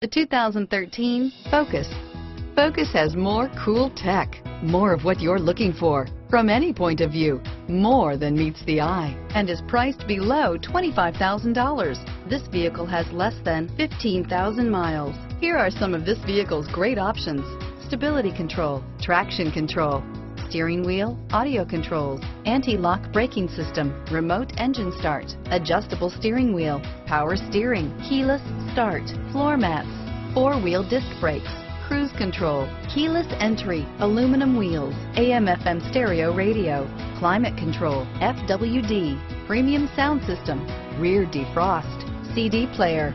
The 2013 Focus. Focus has more cool tech, more of what you're looking for. From any point of view, more than meets the eye, and is priced below $25,000. This vehicle has less than 15,000 miles. Here are some of this vehicle's great options. Stability control, traction control, steering wheel, audio controls, anti-lock braking system, remote engine start, adjustable steering wheel, power steering, keyless start, floor mats, four-wheel disc brakes, cruise control, keyless entry, aluminum wheels, AM FM stereo radio, climate control, FWD, premium sound system, rear defrost, CD player,